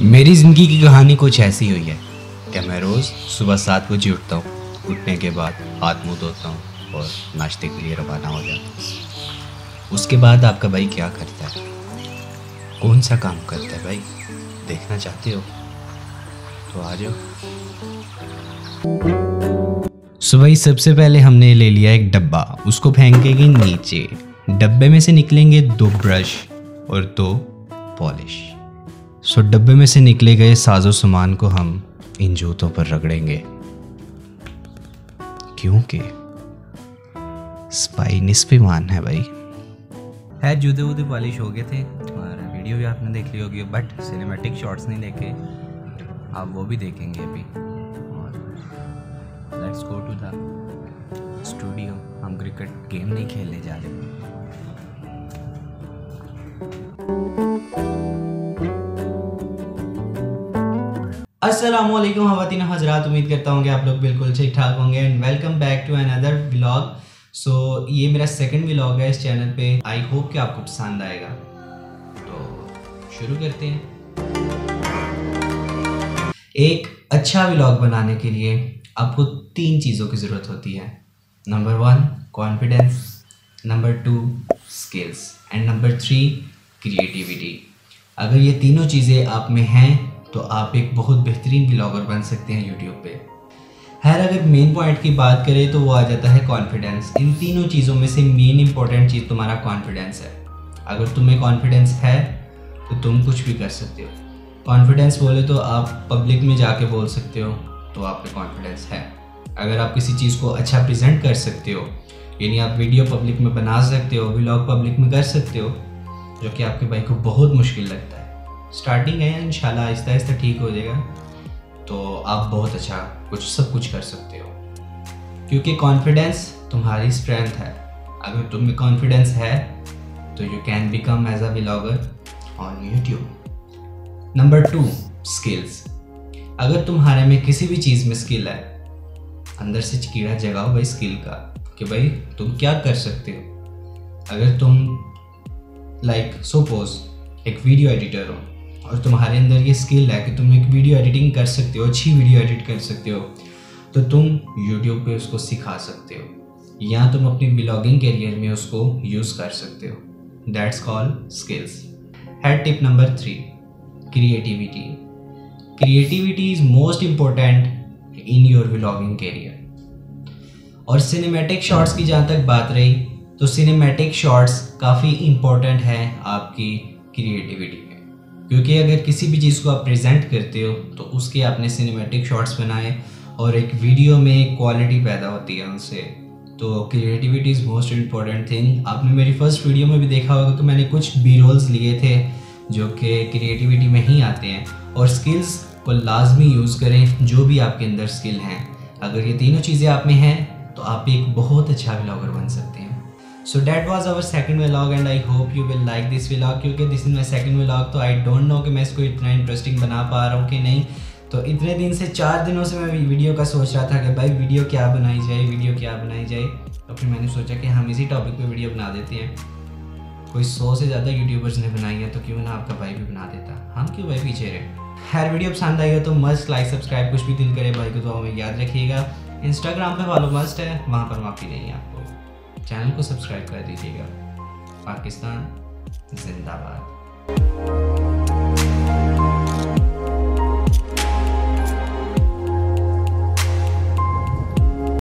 मेरी ज़िंदगी की कहानी कुछ ऐसी हुई है कि मैं रोज़ सुबह सात बजे उठता हूँ, उठने के बाद हाथ मुँह धोता हूँ और नाश्ते के लिए रवाना हो जाता हूँ। उसके बाद आपका भाई क्या करता है? कौन सा काम करता है भाई? देखना चाहते हो? तो आ जाओ। सुबह सबसे पहले हमने ले लिया एक डब्बा, उसको फेंकेंगे नीचे। डब्बे में से निकलेंगे दो ब्रश और दो पॉलिश। सो डब्बे में से निकले गए साजो सामान को हम इन जूतों पर रगड़ेंगे। क्योंकि स्पाई निस्पिमान है भाई। है, जूते वूते पॉलिश हो गए थे। और वीडियो भी आपने देख ली होगी बट सिनेमेटिक शॉट्स नहीं देखे। आप वो भी देखेंगे अभी। और let's go to the studio हम क्रिकेट गेम नहीं खेलने जा रहे। असलम खवातीन हजरात उम्मीद करता हूँ कि आप लोग बिल्कुल ठीक ठाक होंगे and welcome back to another vlog so ये मेरा सेकंड व्लॉग है इस चैनल पे आई होप कि आपको पसंद आएगा तो शुरू करते हैं एक अच्छा व्लॉग बनाने के लिए आपको तीन चीज़ों की ज़रूरत होती है number one confidence number two skills and number three creativity अगर ये तीनों चीज़ें आप में हैं तो आप एक बहुत बेहतरीन ब्लॉगर बन सकते हैं यूट्यूब पे। खैर, अगर मेन पॉइंट की बात करें तो वो आ जाता है कॉन्फिडेंस इन तीनों चीज़ों में से मेन इंपॉर्टेंट चीज़ तुम्हारा कॉन्फिडेंस है। अगर तुम्हें कॉन्फिडेंस है तो तुम कुछ भी कर सकते हो। कॉन्फिडेंस बोले तो आप पब्लिक में जाके बोल सकते हो तो आप में कॉन्फिडेंस है। अगर आप किसी चीज़ को अच्छा प्रेजेंट कर सकते हो, यानी आप वीडियो पब्लिक में बना सकते हो व्लॉग पब्लिक में कर सकते हो जो कि आपके भाई को बहुत मुश्किल लगता है। स्टार्टिंग है, इंशाल्लाह आहिस्ता आहिस्ता ठीक हो जाएगा। तो आप बहुत अच्छा कुछ, सब कुछ कर सकते हो। क्योंकि कॉन्फिडेंस तुम्हारी स्ट्रेंथ है। अगर तुम में कॉन्फिडेंस है तो you can become as a blogger on YouTube number two skills अगर तुम्हारे में किसी भी चीज़ में स्किल है, अंदर से कीड़ा जगाओ भाई स्किल का, कि भाई तुम क्या कर सकते हो? अगर तुम लाइक सपोज़ एक वीडियो एडिटर हो, और तुम्हारे अंदर ये स्किल है कि तुम एक वीडियो एडिटिंग कर सकते हो, अच्छी वीडियो एडिट कर सकते हो तो तुम यूट्यूब पे उसको सिखा सकते हो, या तुम अपनी ब्लॉगिंग करियर में उसको यूज़ कर सकते हो। That's call skills head tip number three creativity creativity is most important in your blogging career और सिनेमेटिक शॉट्स की जहाँ तक बात रही तो सिनेमेटिक शॉट्स काफ़ी इम्पोर्टेंट है आपकी क्रिएटिविटी में। क्योंकि अगर किसी भी चीज़ को आप प्रेजेंट करते हो तो उसके आपने सिनेमेटिक शॉट्स बनाए और एक वीडियो में क्वालिटी पैदा होती है उनसे। तो creativity is most important thing आपने मेरी फ़र्स्ट वीडियो में भी देखा होगा कि मैंने कुछ बी रोल्स लिए थे, जो कि क्रिएटिविटी में ही आते हैं। और स्किल्स को लाजमी यूज़ करें, जो भी आपके अंदर स्किल हैं। अगर ये तीनों चीज़ें आप में हैं तो आप एक बहुत अच्छा ब्लॉगर बन सकते हैं। So that was our second vlog and I hope you will like this vlog क्योंकि this is my second vlog तो आई डोंट नो कि मैं इसको इतना इंटरेस्टिंग बना पा रहा हूँ कि नहीं। तो इतने दिन से चार दिनों से मैं वीडियो का सोच रहा था कि भाई वीडियो क्या बनाई जाए, वीडियो क्या बनाई जाए। तो फिर मैंने सोचा कि हम इसी टॉपिक पे वीडियो बना देते हैं। कोई सौ से ज़्यादा यूट्यूबर्स ने बनाई है तो क्यों ना आपका भाई भी बना देता। हम क्यों भाई पीछे रहे? हर वीडियो पसंद आई है तो मस्ट लाइक सब्सक्राइब कुछ भी दिल करे भाई को तो हमें याद रखिएगा। इंस्टाग्राम पे फॉलो मस्ट है, वहाँ पर माफ़ी नहीं आपको। चैनल को सब्सक्राइब कर दीजिएगा। पाकिस्तान जिंदाबाद।